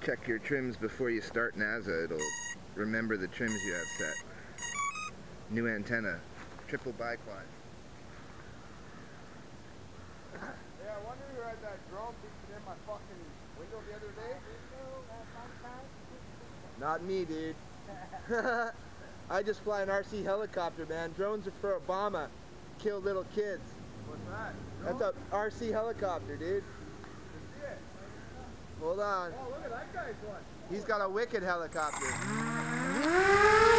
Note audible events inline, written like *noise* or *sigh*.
check your trims before you start NASA. It'll remember the trims you have set. New antenna, triple biquad. Yeah, I wonder who had that drone peeking in my fucking window the other day. Not me, dude. *laughs* I just fly an RC helicopter, man. Drones are for Obama. Kill little kids. What's that? That's a RC helicopter, dude. Hold on. Oh, look at that guy's one. He's got a wicked helicopter. *laughs*